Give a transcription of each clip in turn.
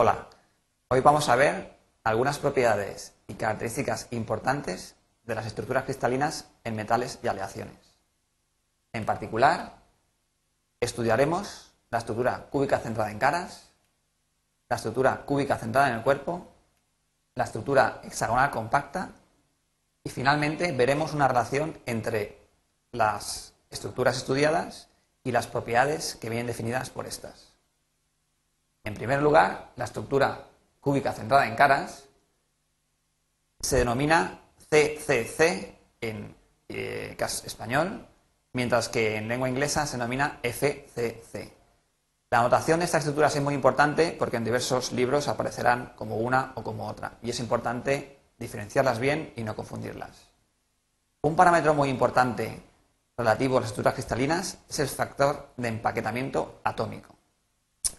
Hola, hoy vamos a ver algunas propiedades y características importantes de las estructuras cristalinas en metales y aleaciones. En particular, estudiaremos la estructura cúbica centrada en caras, la estructura cúbica centrada en el cuerpo, la estructura hexagonal compacta y finalmente veremos una relación entre las estructuras estudiadas y las propiedades que vienen definidas por estas. En primer lugar, la estructura cúbica centrada en caras se denomina CCC en eh, español, mientras que en lengua inglesa se denomina FCC. La notación de esta estructura es muy importante porque en diversos libros aparecerán como una o como otra, y es importante diferenciarlas bien y no confundirlas. Un parámetro muy importante relativo a las estructuras cristalinas es el factor de empaquetamiento atómico.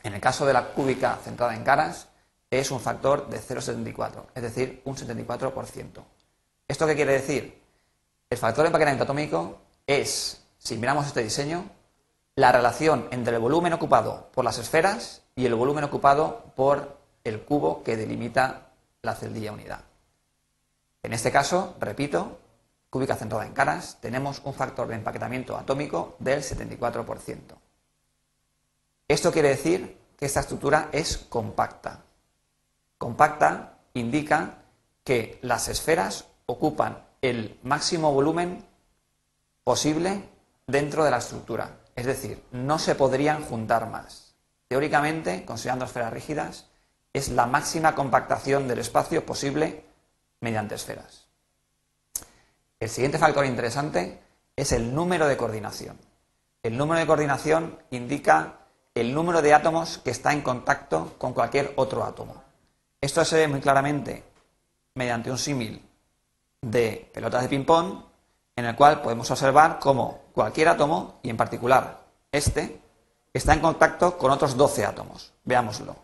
En el caso de la cúbica centrada en caras, es un factor de 0,74, es decir, un 74%. ¿Esto qué quiere decir? El factor de empaquetamiento atómico es, si miramos este diseño, la relación entre el volumen ocupado por las esferas y el volumen ocupado por el cubo que delimita la celdilla unidad. En este caso, repito, cúbica centrada en caras, tenemos un factor de empaquetamiento atómico del 74%. Esto quiere decir que esta estructura es compacta. Compacta indica que las esferas ocupan el máximo volumen posible dentro de la estructura. Es decir, no se podrían juntar más. Teóricamente, considerando esferas rígidas, es la máxima compactación del espacio posible mediante esferas. El siguiente factor interesante es el número de coordinación. El número de coordinación indica el número de átomos que está en contacto con cualquier otro átomo. Esto se ve muy claramente mediante un símil de pelotas de ping-pong, en el cual podemos observar cómo cualquier átomo, y en particular este, está en contacto con otros 12 átomos. Veámoslo.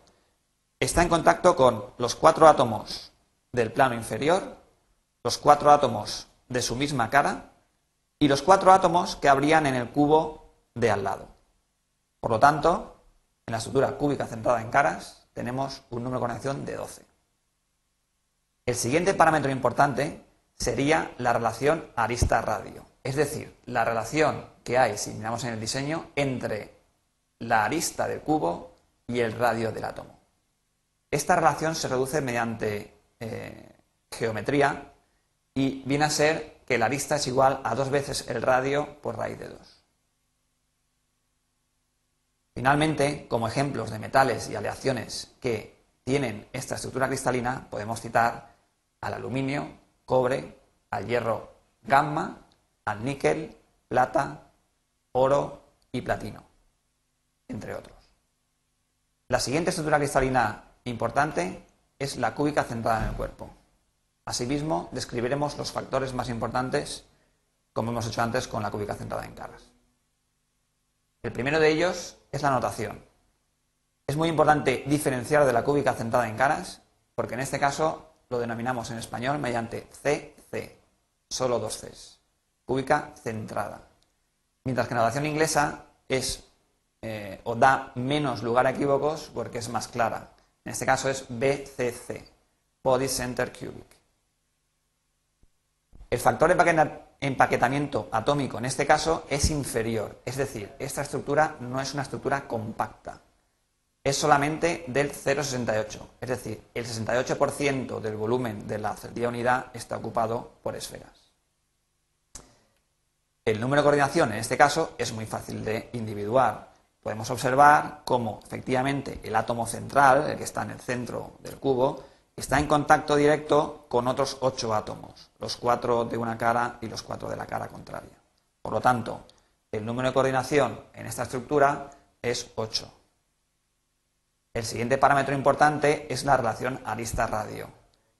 Está en contacto con los cuatro átomos del plano inferior, los cuatro átomos de su misma cara y los cuatro átomos que habrían en el cubo de al lado. Por lo tanto, en la estructura cúbica centrada en caras tenemos un número de conexión de 12. El siguiente parámetro importante sería la relación arista-radio, es decir, la relación que hay, si miramos en el diseño, entre la arista del cubo y el radio del átomo. Esta relación se reduce mediante eh, geometría y viene a ser que la arista es igual a dos veces el radio por raíz de 2. Finalmente, como ejemplos de metales y aleaciones que tienen esta estructura cristalina, podemos citar al aluminio, cobre, al hierro gamma, al níquel, plata, oro y platino, entre otros. La siguiente estructura cristalina importante es la cúbica centrada en el cuerpo. Asimismo, describiremos los factores más importantes, como hemos hecho antes con la cúbica centrada en caras. El primero de ellos es la notación. Es muy importante diferenciar de la cúbica centrada en caras, porque en este caso lo denominamos en español mediante CC, solo dos Cs, cúbica centrada. Mientras que la notación inglesa es eh, o da menos lugar a equívocos porque es más clara. En este caso es BCC, Body Center Cubic. El factor de empaquetamiento atómico en este caso es inferior, es decir, esta estructura no es una estructura compacta, es solamente del 0,68, es decir, el 68% del volumen de la celdilla unidad está ocupado por esferas. El número de coordinación en este caso es muy fácil de individuar. Podemos observar cómo efectivamente el átomo central, el que está en el centro del cubo, está en contacto directo con otros ocho átomos, los cuatro de una cara y los cuatro de la cara contraria. Por lo tanto, el número de coordinación en esta estructura es 8. El siguiente parámetro importante es la relación arista-radio.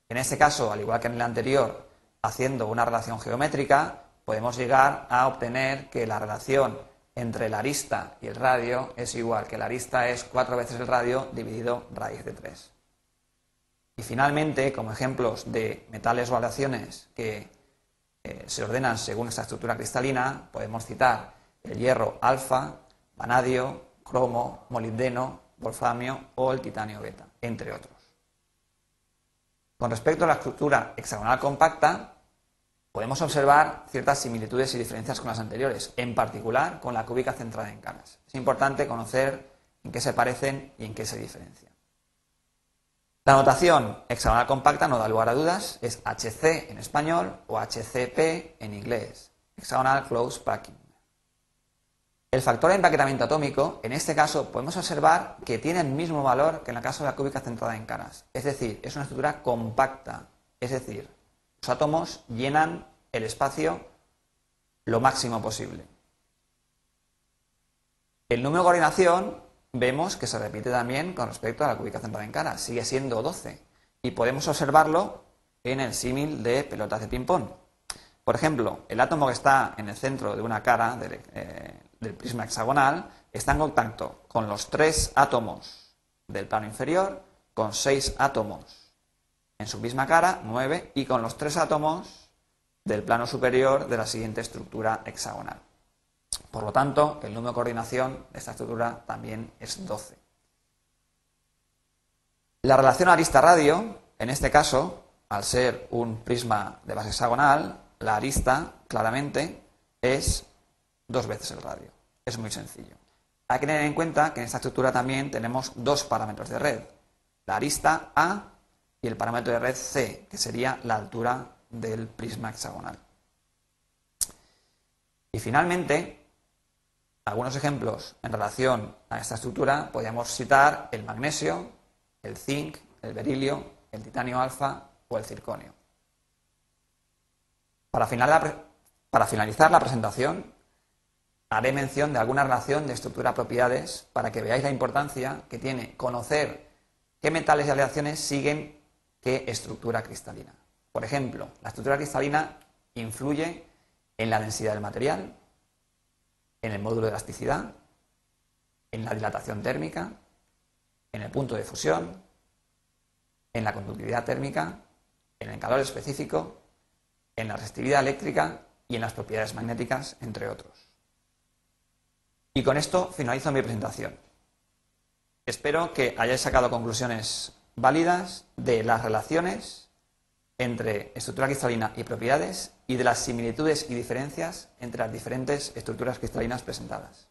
En este caso, al igual que en el anterior, haciendo una relación geométrica, podemos llegar a obtener que la relación entre la arista y el radio es igual, que la arista es cuatro veces el radio dividido raíz de 3. Y finalmente, como ejemplos de metales o aleaciones que eh, se ordenan según esta estructura cristalina, podemos citar el hierro alfa, vanadio, cromo, molibdeno wolframio o el titanio beta, entre otros. Con respecto a la estructura hexagonal compacta, podemos observar ciertas similitudes y diferencias con las anteriores, en particular con la cúbica centrada en caras. Es importante conocer en qué se parecen y en qué se diferencian. La notación hexagonal compacta no da lugar a dudas, es HC en español o HCP en inglés, Hexagonal Close Packing. El factor de empaquetamiento atómico, en este caso, podemos observar que tiene el mismo valor que en el caso de la cúbica centrada en caras. Es decir, es una estructura compacta. Es decir, los átomos llenan el espacio lo máximo posible. El número de coordinación vemos que se repite también con respecto a la centrada en caras. Sigue siendo 12. Y podemos observarlo en el símil de pelotas de ping-pong. Por ejemplo, el átomo que está en el centro de una cara eh, del prisma hexagonal está en contacto con los tres átomos del plano inferior, con seis átomos en su misma cara, nueve, y con los tres átomos del plano superior de la siguiente estructura hexagonal. Por lo tanto, el número de coordinación de esta estructura también es 12. La relación arista-radio, en este caso, al ser un prisma de base hexagonal, la arista, claramente, es dos veces el radio. Es muy sencillo. Hay que tener en cuenta que en esta estructura también tenemos dos parámetros de red. La arista A y el parámetro de red C, que sería la altura del prisma hexagonal. Y finalmente, algunos ejemplos en relación a esta estructura podríamos citar el magnesio, el zinc, el berilio, el titanio alfa o el circonio. Para, finalizar la presentación, haré mención de alguna relación de estructura-propiedades para que veáis la importancia que tiene conocer qué metales y aleaciones siguen qué estructura cristalina. Por ejemplo, la estructura cristalina influye en la densidad del material, en el módulo de elasticidad, en la dilatación térmica, en el punto de fusión, en la conductividad térmica, en el calor específico en la resistividad eléctrica y en las propiedades magnéticas, entre otros. Y con esto finalizo mi presentación. Espero que hayáis sacado conclusiones válidas de las relaciones entre estructura cristalina y propiedades y de las similitudes y diferencias entre las diferentes estructuras cristalinas presentadas.